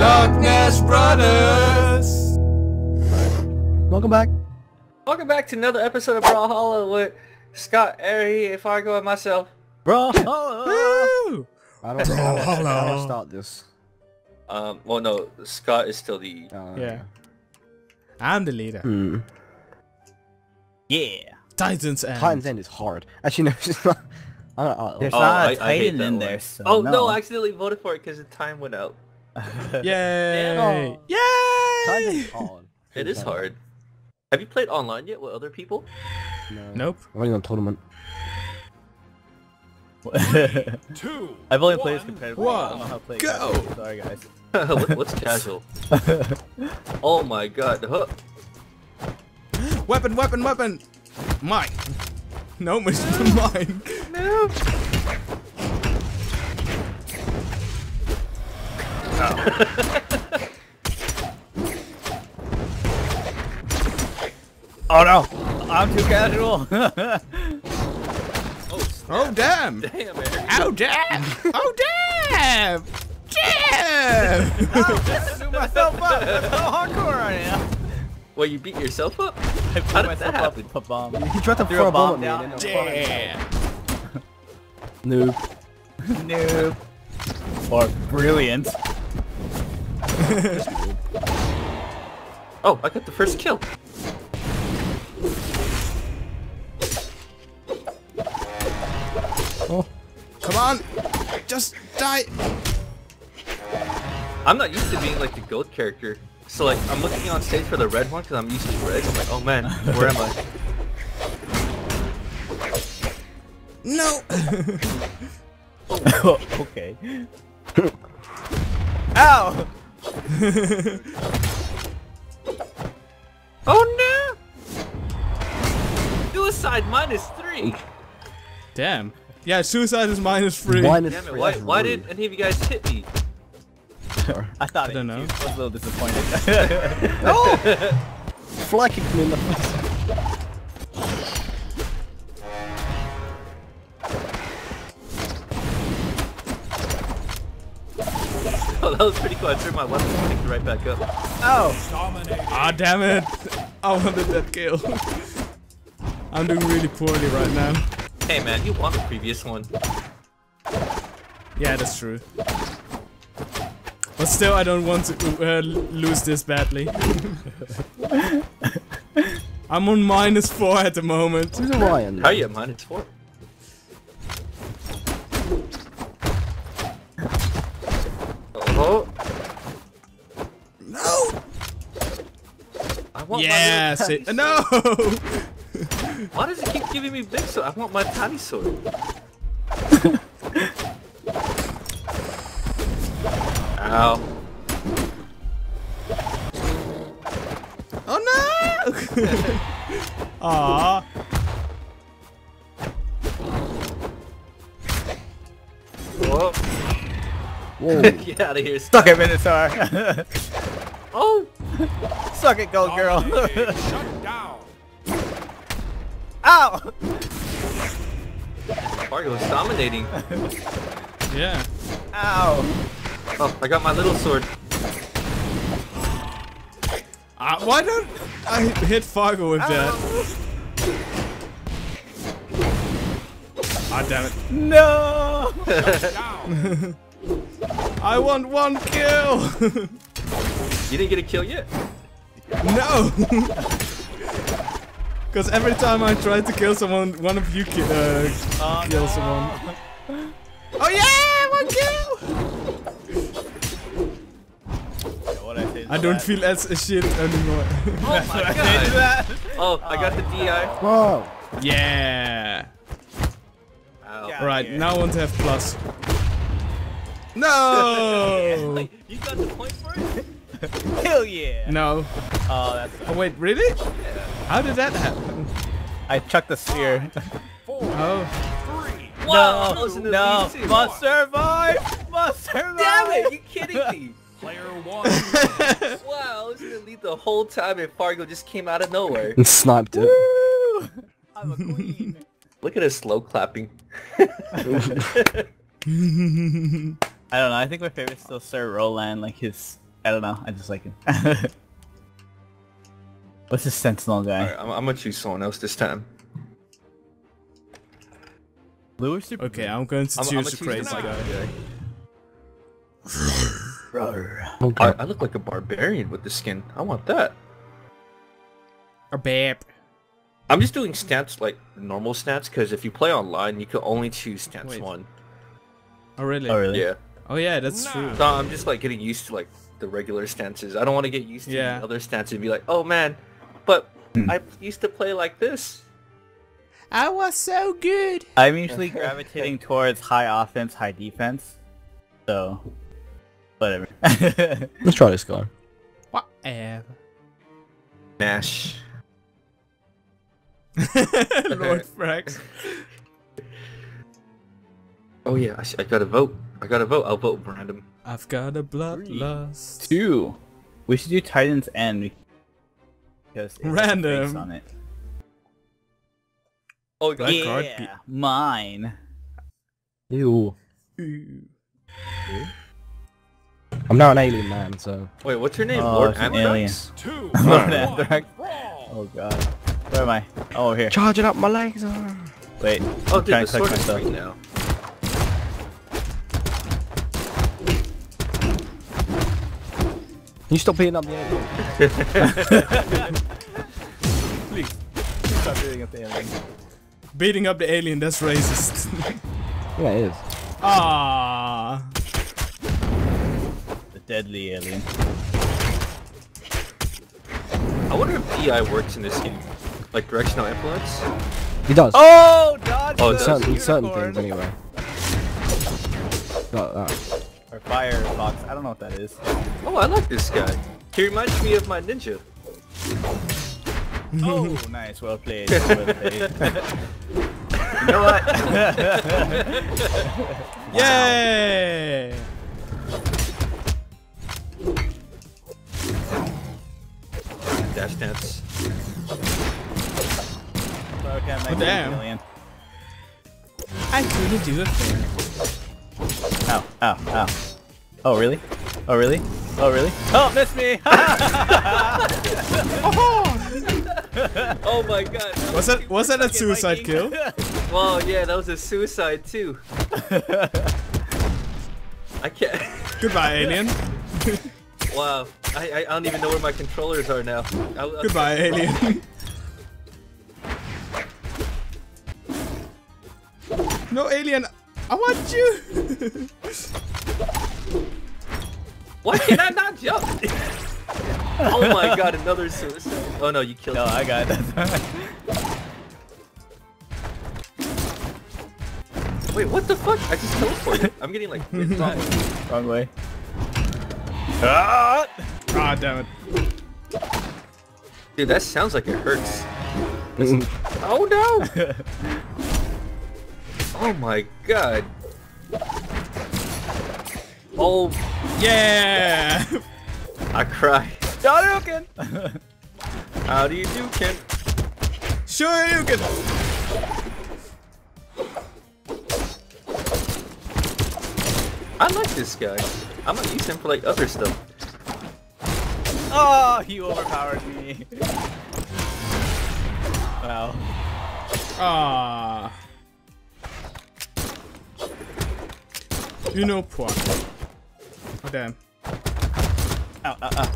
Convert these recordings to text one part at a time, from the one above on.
Lochtness Brothers. Welcome back. Welcome back to another episode of Brawlhalla with Scott, Airy, Fargo, and myself. Bro, Woo! I don't, I don't, I don't start this. Um, well, no, Scott is still the. Uh, Yeah. I'm the leader. Hmm. yeah. Titans End. Titan's End is hard. Actually, no, it's not. I don't, I, There's Oh, not I- a I Titan in one. there, so Oh no, I accidentally voted for it because the time went out. Yay! Oh. Yay! Hard. It is hard. Have you played online yet with other people? No. Nope. I'm only on tournament. Two. I've only played this competitively. I one, don't know how to play. it go! casually, Sorry, guys. What- What's casual? oh my god. Huh. Weapon, weapon, weapon! Mine! No, Mr. Mine! No. Oh no! I'm too casual. Oh. Oh, damn! damn, Oh, damn! Oh, damn! Damn! Blew myself up. That's how hardcore I am. Well, you beat yourself up? I How blew did that myself up happen? with a bomb. He tried to Threw throw a a bomb bomb me down. Damn! Noob. Noob. Or brilliant. Oh, I got the first kill. Oh. Come on! Just die! I'm not used to being like the goat character. So like, I'm looking on stage for the red one because I'm used to red. I'm like, oh man, where am I? No! okay. Ow! Oh no! Suicide minus three. Damn. Yeah, suicide is minus three. Minus Damn it! three, Why, that's why did any of you guys hit me? I thought I don't it. know. I was a little disappointed. Fly kicked me in the face. that was pretty cool. I turned my weapon and picked it right back up. oh! Dominating. Ah, damn it! I wanted that kill. I'm doing really poorly right now. Hey man, you won the previous one. Yeah, that's true. But still, I don't want to uh, lose this badly. I'm on minus four at the moment. Who's Orion? How are you at minus four? Want Yes! my It, little no! Why does it keep giving me big sword? I want my tiny sword. Ow. Oh no! Aww. Whoa. Whoa. Get out of here. Suck it, Minotaur! Oh! Suck it, gold girl! Dominating. Shut down. Ow! Fargo is dominating. Yeah. Ow! Oh, I got my little sword. Uh, why don't I hit Fargo with that? Ah, damn it. No! I want one kill! You didn't get a kill yet. No! Because every time I try to kill someone, one of you ki uh, Oh, kill no. someone. Oh yeah, one kill! What I, say to I don't that? feel as a shit anymore. Oh my What I god. that? Oh, I got the DI. Whoa. yeah! Ow. Yeah. Right, here. now I want to have plus. No! Like, you got the point for it? Hell yeah! No. Oh, that's. Oh wait, really? How did that happen? I chucked the sphere. Four. Oh. Three. Wow, I no! the No! lead. Must survive! Must survive! Damn it, you kidding me? Player one. Wow, I was in the lead the whole time and Fargo just came out of nowhere. And sniped it. I'm a queen. Look at his slow clapping. I don't know. I think my favorite is still Sir Roland. Like his I don't know. I just like him. What's this sentinel guy? Alright, I'm, I'm gonna choose someone else this time. Blue or super? Okay, I'm going to I'm, I'm choose gonna a crazy the guy. guy. I, I look like a barbarian with the skin. I want that. A babe. I'm just doing stats like normal stats because if you play online, you can only choose stats Wait. one. Oh really? Oh really? Yeah. Oh yeah, that's true. So I'm just like getting used to like the regular stances. I don't want to get used to Yeah. the other stances and be like, oh man, but Hmm. I used to play like this. I was so good. I'm usually gravitating towards high offense, high defense. So, whatever. Let's try this guy. Whatever. Nash. Lord Vraxx. Oh yeah, I, I gotta vote. I gotta vote. I'll vote random. I've got a bloodlust. Two. We should do Titans End because it Random. on it. Oh Black god. card. Yeah, mine. Ew. Ooh. I'm now an alien man, so. Wait, what's your name? Oh, Lord it's an Anthrax? Two. Lord one, Anthrax. Oh god. Where am I? Oh, here. Charging up my legs. are- Wait. Oh, dude, Trying the sword is myself. now. You stop beating up the alien? Please. Stop doing it, alien. Beating up the alien, that's racist. Yeah, it is. Ah. The deadly alien. I wonder if DI works in this game. Like directional influence? He does. Oh, dodge Oh, it does? certain, certain things, anyway. Like that. Or Firefox. I don't know what that is. Oh, I like this guy. He reminds me of my ninja. Oh, nice. Well played. Well played. You know what? Yay! Dash dance. Okay, I'm Oh, damn. I couldn't do a thing. Ow, ow, ow. Oh, really? Oh, really? Oh, really? Oh, miss me! Oh my god. Was that was that a suicide kill? Well, yeah, that was a suicide too. I can't. Goodbye, alien. Wow. I, I I don't even know where my controllers are now. I, I- Goodbye, alien. no, alien. I want you. Why can I not jump? oh my god, another suicide. Oh no, you killed no, me. I got it. Wait, what the fuck? I just teleported. I'm getting like whiplash. Wrong way. Ah! Ah, damn it. Dude, that sounds like it hurts. Oh no! oh my god. Oh, Yeah. I cry. Hadouken! How do you do, Ken? Sure you can. I like this guy. I'm gonna use him for like other stuff. oh, he overpowered me. wow. Ah. You know point. Damn. Ow, ow, ow.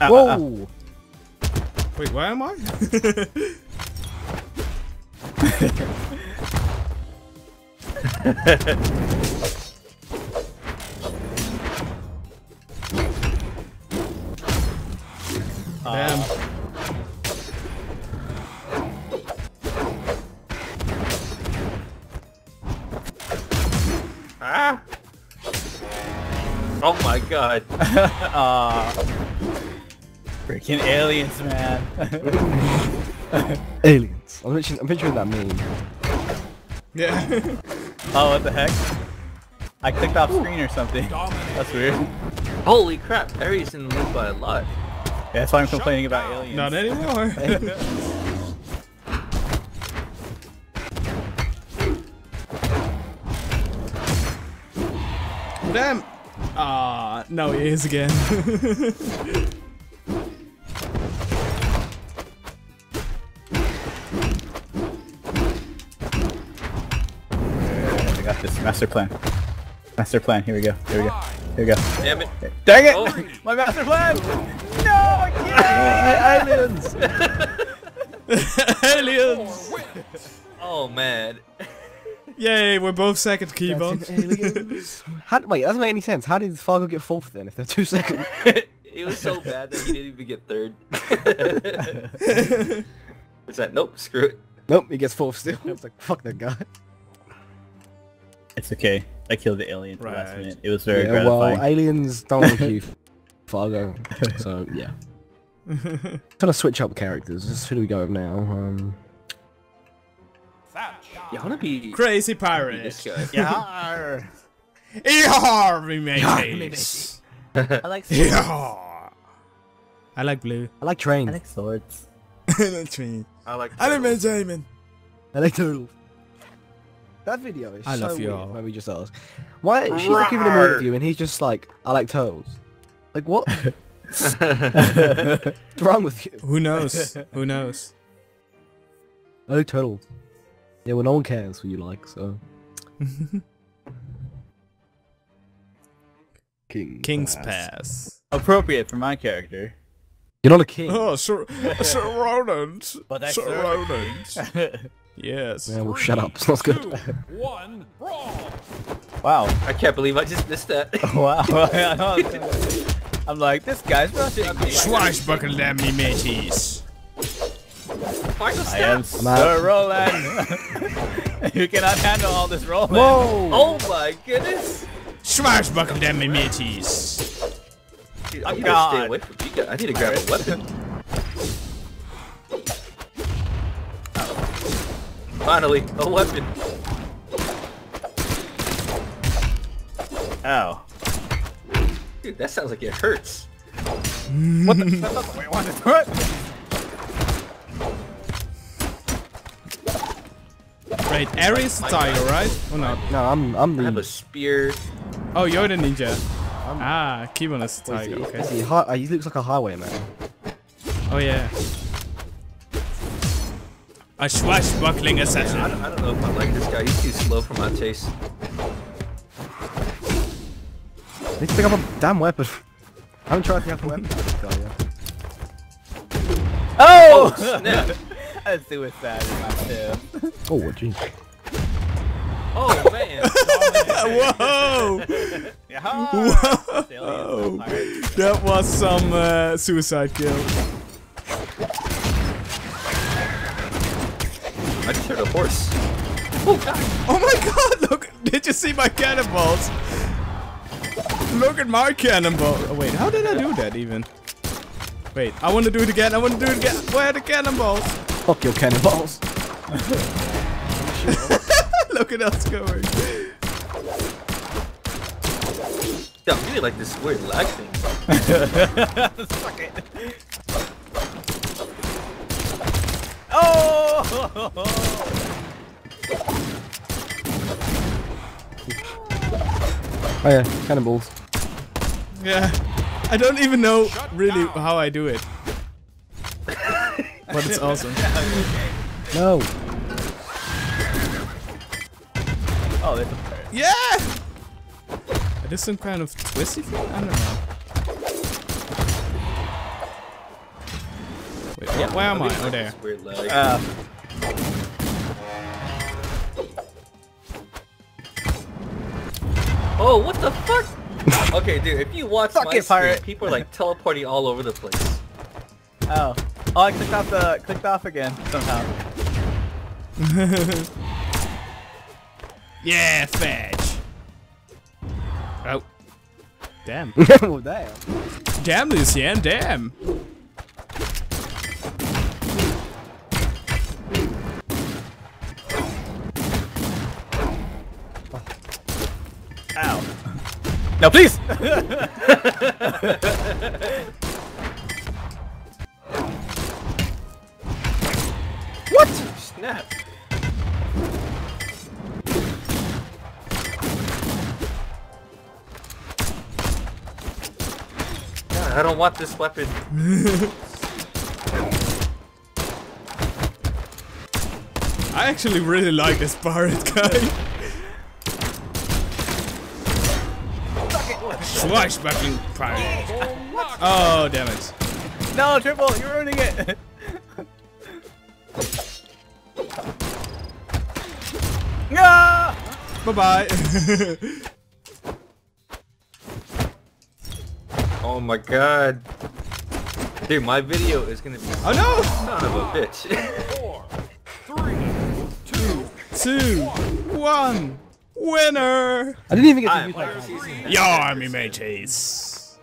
Ow, ow, ow. Wait, where am I? Damn. Ah. God. Aw. Freaking aliens, man. Aliens. I'm picturing, I'm picturing that meme. Yeah. oh, what the heck? I clicked off screen or something. That's weird. Holy crap, Ares in the lead by a lot. Yeah, that's why I'm complaining about aliens. Not anymore. Damn. Ah, no, he is again. I got this. Master plan. Master plan. Here we go. Here we go. Here we go. Damn it. Dang it! Oh. My master plan! No, I can't! aliens! Aliens! Oh man. Yay, we're both second keyboard. aliens. How, wait, that doesn't make any sense. How did Fargo get fourth then if they're two seconds? it was so bad that he didn't even get third. Is that nope? Screw it. nope, he gets fourth still. It's like, fuck that guy. It's okay. I killed the alien for last minute. It was very Yeah, well, aliens don't like you, Fargo. So, yeah. Trying to switch up characters. Who do we go with now? Um, Thatch. Yeah, I wanna be Crazy this pirate. guy. yeah. Yar, me mateys. I like swords. Yar. I like blue. I like trains. I like swords. That's me. I like. I'm turtles. Benjamin. I like turtles. That video is I so love you weird all. when we just ask. Why she's like giving him an interview and he's just like, I like turtles. Like what? What's wrong with you? Who knows? Who knows? I like turtles. Yeah, well no one cares who you like, so. King King's Pass. Appropriate for my character. You're not a king. Oh, Sir, Sir Roland. But that's Sir Sir- Roland. Yes. Yeah, well shut up. It's not good. Two, one, brawl. wow. I can't believe I just missed that. Wow. I'm like, this guy's rushing me. Swashbuckle them, me mateys. Final I am step. Sir Roland. you cannot handle all this Roland. Whoa! Oh my goodness. Swashbuckle them, me mateys. Dude, I Oh, need God. to stay away from you guys. I need to grab a weapon. Oh. Finally, a weapon. Oh. Dude, that sounds like it hurts. What the? That's not the way I wanted to Right, Ares tiger, right? Oh no. No, I'm I'm I have a spear. Oh, you're the ninja. Ah, Keyboard is the what is tiger, he? okay. Is he, hi- he looks like a highwayman. Oh yeah. A swashbuckling I assassin. don't, I don't know if I like this guy. He's too slow for my taste. I Need to pick up a damn weapon. I haven't tried to pick up a weapon. for this guy yet. Oh! Snap. That's suicide in my too. Oh, jeez. Oh man. Whoa! Yeah. Whoa! That was some uh, suicide kill. I just heard a horse. Oh god. Oh my god, look! Did you see my cannonballs? Look at my cannonball. Oh wait, how did I do that even? Wait, I want to do it again. I want to do it again. Where are the cannonballs? Fuck your cannonballs. Look at us going. Damn, really like this weird lag thing. Suck it. Oh! Oh yeah, cannonballs. Yeah, I don't even know really how I do it. but it's awesome. No. Oh, there's a bird. Yeah! It is some kind of twisty thing? I don't know. Wait, wh- where am I? Oh, there. This weird lag. Uh, oh, what the fuck? okay, dude, if you watch Fuck my it, stream, pirate. people are like teleporting all over the place. oh. Oh, I clicked off the clicked off again somehow. Yeah, fetch! Oh. Damn. oh damn. Damn, Lucian, damn! Ow. No, please. What? Snap. I don't want this weapon. I actually really like this pirate guy. Swashbuckling pirate. Oh, damn it. No, triple, you're ruining it. no! Bye-bye. Oh my god. Dude, my video is gonna be oh no! son of a bitch. Four, three, two, Two, one, winner! I didn't even get to I'm use my Your army mateys.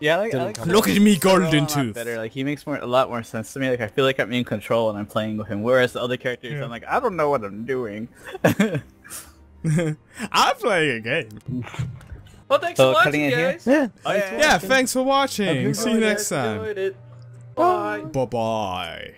Yeah, I like, I Didn't like Look at me, Zoro golden lot tooth. Better. Like he makes more a lot more sense to me. Like I feel like I'm in control and I'm playing with him. Whereas the other characters, I'm like, I don't know what I'm doing. I'm playing a game. Well, thanks So, for watching, guys. Yeah. Oh, yeah. Yeah, thanks for watching. you See you next time. it. Bye. Bye-bye.